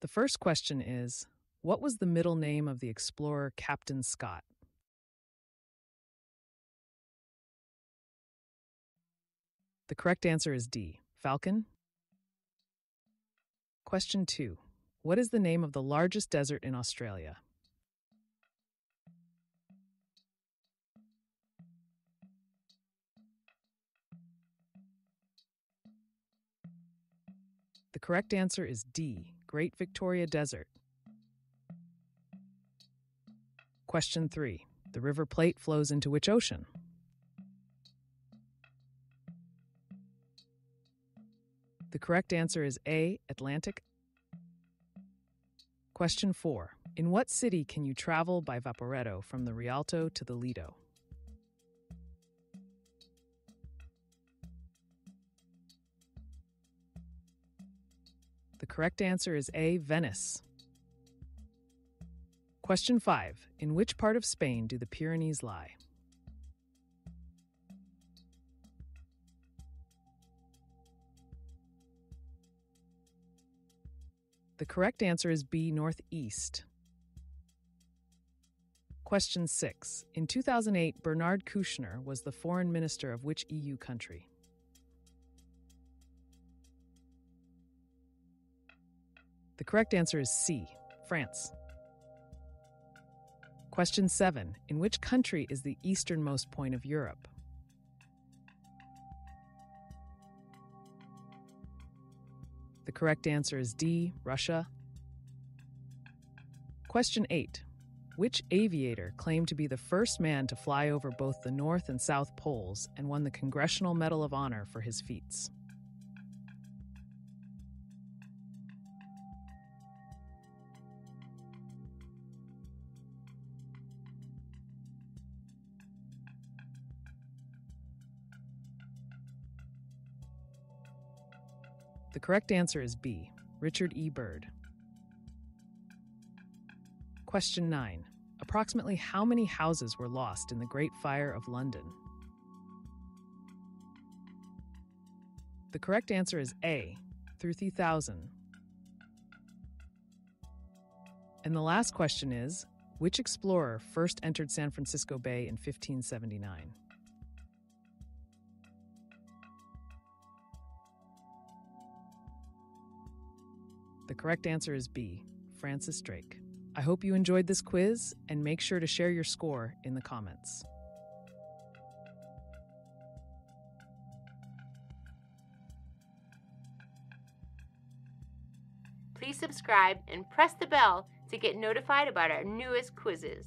The first question is What was the middle name of the explorer Captain Scott? The correct answer is D. Falcon. Question 2. What is the name of the largest desert in Australia? The correct answer is D. Great Victoria Desert. Question 3. The River Plate flows into which ocean? The correct answer is A. Atlantic. Question 4. In what city can you travel by Vaporetto from the Rialto to the Lido? Correct answer is A. Venice. Question 5. In which part of Spain do the Pyrenees lie? The correct answer is B. Northeast. Question 6. In 2008, Bernard Kouchner was the foreign minister of which EU country? The correct answer is C, France. Question 7. In which country is the easternmost point of Europe? The correct answer is D, Russia. Question 8. Which aviator claimed to be the first man to fly over both the North and South Poles and won the Congressional Medal of Honor for his feats? The correct answer is B. Richard E. Byrd. Question 9. Approximately how many houses were lost in the Great Fire of London? The correct answer is A. 30,000. And the last question is Which explorer first entered San Francisco Bay in 1579? The correct answer is B, Francis Drake. I hope you enjoyed this quiz and make sure to share your score in the comments. Please subscribe and press the bell to get notified about our newest quizzes.